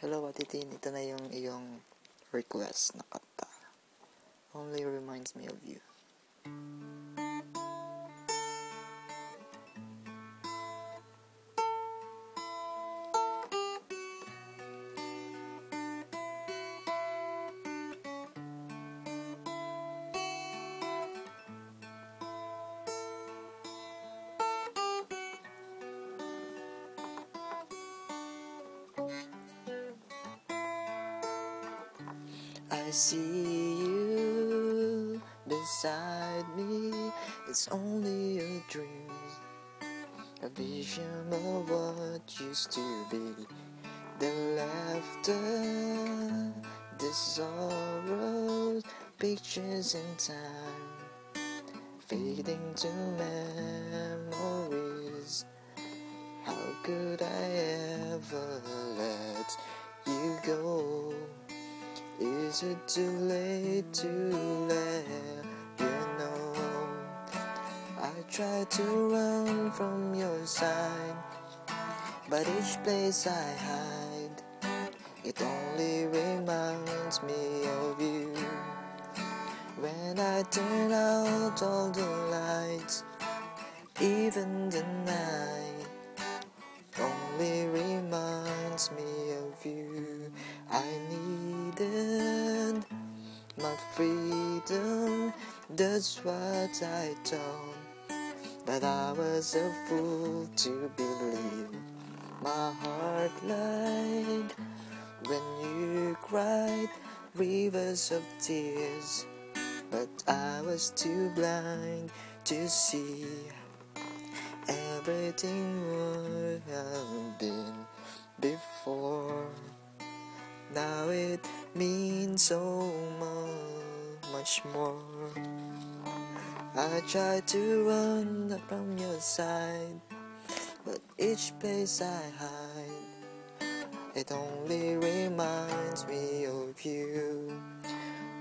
Hello, Atitin. Ito na yung iyong request na kanta. Only reminds me of you. I see you beside me. It's only a dream, a vision of what used to be. The laughter, the sorrows, pictures in time, fading to memories. Is it too late to let you know? I try to run from your side, but each place I hide, it only reminds me of you. When I turn out all the lights, even the night my freedom, that's what I thought. But I was a fool to believe my heart lied when you cried rivers of tears. But I was too blind to see everything would Now it means so mu- much more. I try to run from your side, but each place I hide, it only reminds me of you.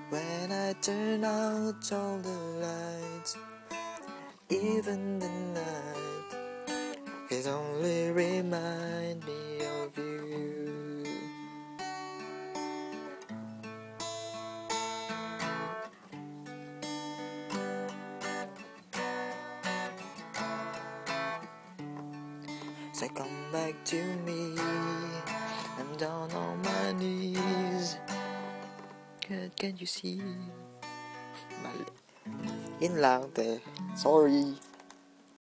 When I turn out all the lights, even the night, it only reminds me So come back to me. I'm down on my knees. Can, can you see? Mali. Yun lang, te. Sorry.